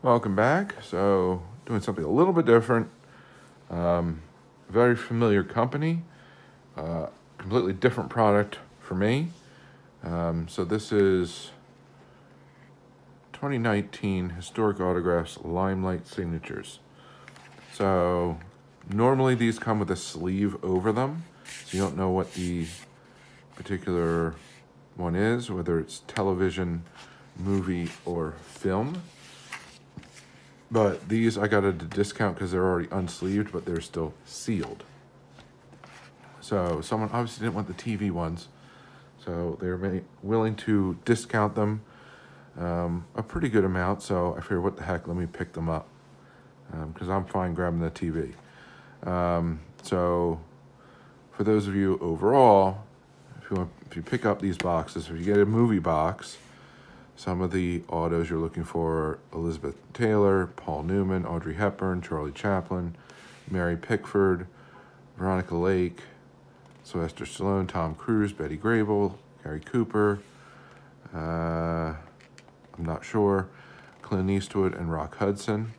Welcome back. So, doing something a little bit different. Um, very familiar company, uh, completely different product for me. Um, so, this is 2019 Historic Autographs Limelight Signatures. So, normally these come with a sleeve over them, so you don't know what the particular one is, whether it's television, movie, or film. But these I got at a discount because they're already unsleeved, but they're still sealed. So someone obviously didn't want the TV ones, so they're willing to discount them um, a pretty good amount. So I figured, what the heck, let me pick them up because um, I'm fine grabbing the TV. Um, so for those of you overall, if you want, if you pick up these boxes, if you get a movie box, some of the autos you're looking for are Elizabeth Taylor, Paul Newman, Audrey Hepburn, Charlie Chaplin, Mary Pickford, Veronica Lake, Sylvester Stallone, Tom Cruise, Betty Grable, Gary Cooper, uh, I'm not sure, Clint Eastwood, and Rock Hudson.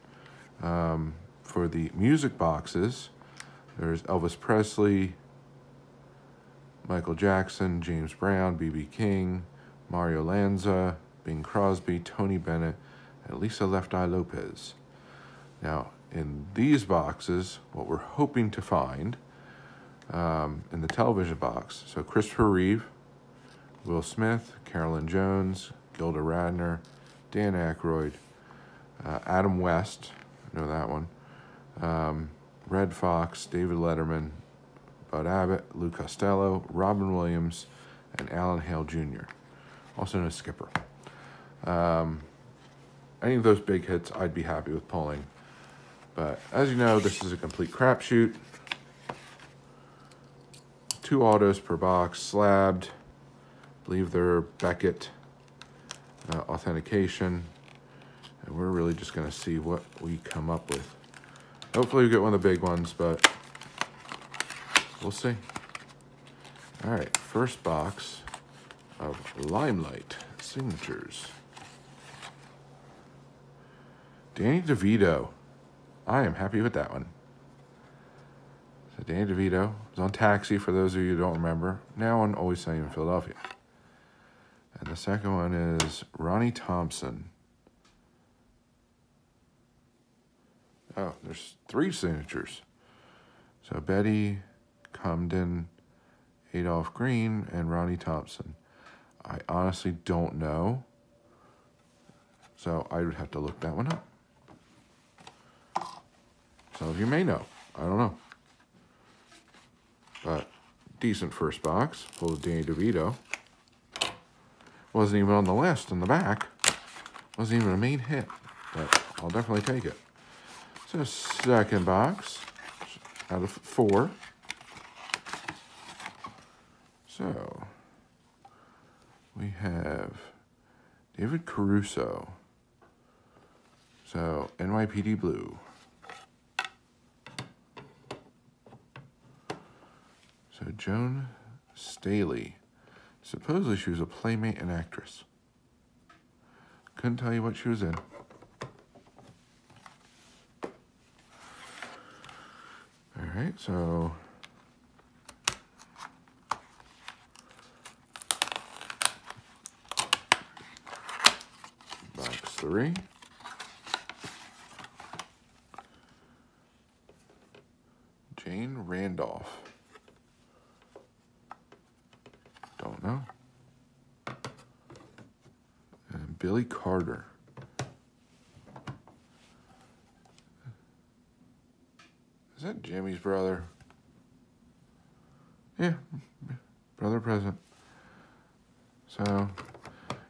Um, for the music boxes, there's Elvis Presley, Michael Jackson, James Brown, B.B. King, Mario Lanza, Bing Crosby, Tony Bennett, and Lisa Left Eye Lopes. Now, in these boxes, what we're hoping to find um, in the television box, so Christopher Reeve, Will Smith, Carolyn Jones, Gilda Radner, Dan Aykroyd, uh, Adam West, I know that one, um, Redd Foxx, David Letterman, Bud Abbott, Lou Costello, Robin Williams, and Alan Hale Jr., also known as Skipper. Um, any of those big hits, I'd be happy with pulling. But as you know, this is a complete crapshoot. Two autos per box, slabbed. I believe they're Beckett uh, authentication. And we're really just going to see what we come up with. Hopefully we get one of the big ones, but we'll see. All right, first box of Limelight signatures. Danny DeVito. I am happy with that one. So Danny DeVito was on Taxi, for those of you who don't remember. Now on Always Sunny in Philadelphia. And the second one is Ronnie Thompson. Oh, there's three signatures. So Betty Comden, Adolph Green, and Ronnie Thompson. I honestly don't know. So I would have to look that one up. Some of you may know. I don't know. But decent first box full of Danny DeVito. Wasn't even on the list in the back. Wasn't even a main hit. But I'll definitely take it. So second box out of four. So we have David Caruso. So NYPD Blue. So Joan Staley. Supposedly she was a playmate and actress. Couldn't tell you what she was in. All right, so box three. Jane Randolph. Don't know. And Billy Carter. Is that Jimmy's brother? Yeah, brother present. So,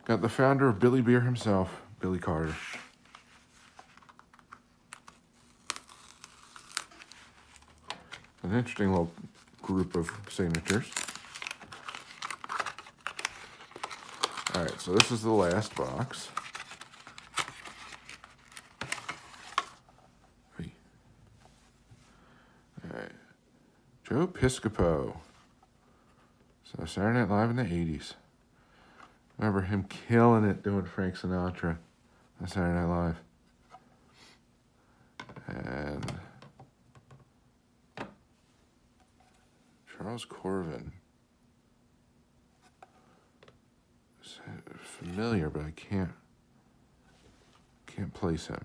got the founder of Billy Beer himself, Billy Carter. An interesting little group of signatures. right, so this is the last box. Hey. All right. Joe Piscopo. So Saturday Night Live in the 80s. Remember him killing it doing Frank Sinatra on Saturday Night Live. And Charles Korvin. Familiar, but I can't can't place him.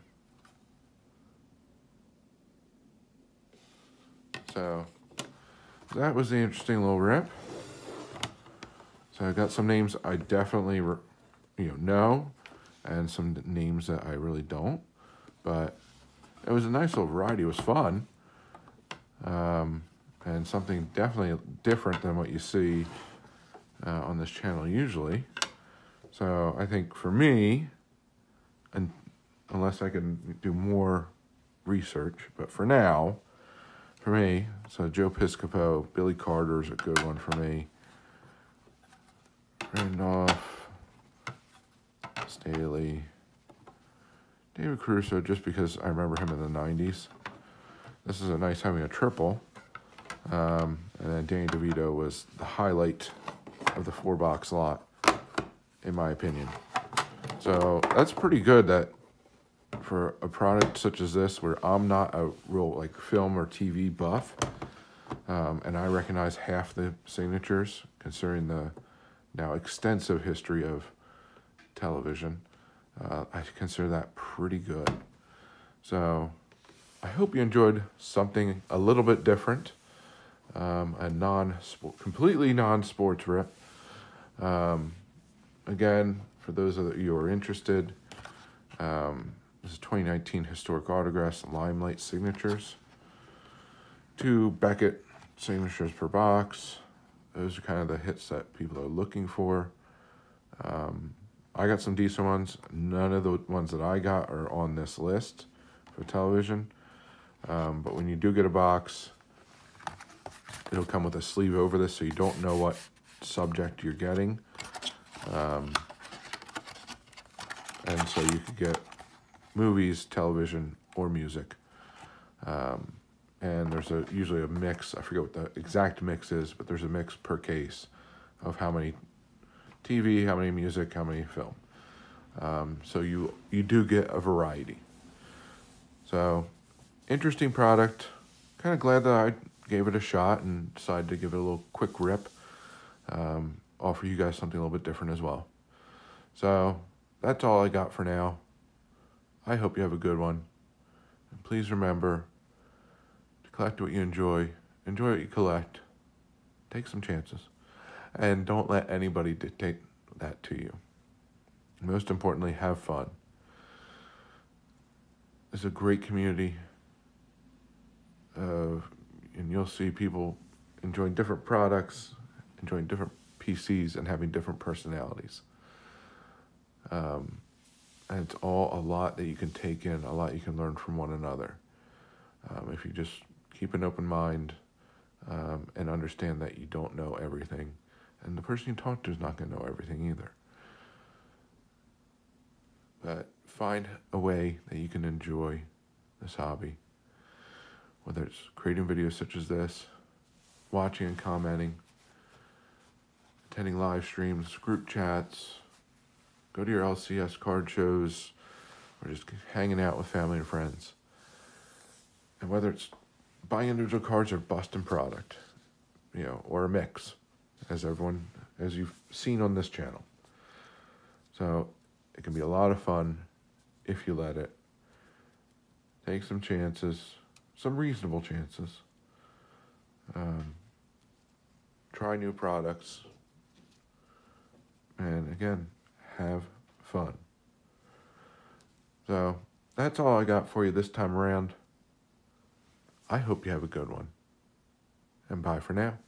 So that was the interesting little rip. So I got some names I definitely you know know, and some names that I really don't. But it was a nice little variety. It was fun, um, and something definitely different than what you see uh, on this channel usually. So I think for me, and unless I can do more research, but for now, for me, so Joe Piscopo, Billy Carter is a good one for me. Randolph, Staley, David Caruso, just because I remember him in the 90s. This is a nice having a triple. Um, and then Danny DeVito was the highlight of the four box lot, in my opinion. So that's pretty good that for a product such as this, where I'm not a real like film or TV buff, um, and I recognize half the signatures, considering the now extensive history of television. Uh, I consider that pretty good. So I hope you enjoyed something a little bit different, um, a non completely non-sports rip. Um, again, for those of you who are interested, um, this is 2019 Historic Autographs Limelight Signatures. Two Beckett signatures per box. Those are kind of the hits that people are looking for. Um, I got some decent ones. None of the ones that I got are on this list for television. Um, but when you do get a box, it'll come with a sleeve over this so you don't know what subject you're getting. Um, and so you could get movies, television, or music. Um, and there's a usually a mix. I forget what the exact mix is, but there's a mix per case of how many TV, how many music, how many film. Um, so you you do get a variety. So interesting product. Kind of glad that I gave it a shot and decided to give it a little quick rip. Um, offer you guys something a little bit different as well. So that's all I got for now. I hope you have a good one. And please remember to collect what you enjoy, enjoy what you collect, take some chances, and don't let anybody dictate that to you. Most importantly, have fun. It's a great community, uh, and you'll see people enjoying different products, enjoying different PCs, and having different personalities. Um, and it's all a lot that you can take in, a lot you can learn from one another. Um, if you just keep an open mind um, and understand that you don't know everything, and the person you talk to is not going to know everything either. But find a way that you can enjoy this hobby, whether it's creating videos such as this, watching and commenting, attending live streams, group chats go to your LCS card shows, or just hanging out with family and friends. And whether it's buying individual cards or busting product, you know, or a mix, as everyone, as you've seen on this channel. So it can be a lot of fun if you let it. Take some chances, some reasonable chances. Um, try new products. And again, have fun. So that's all I got for you this time around. I hope you have a good one. And bye for now.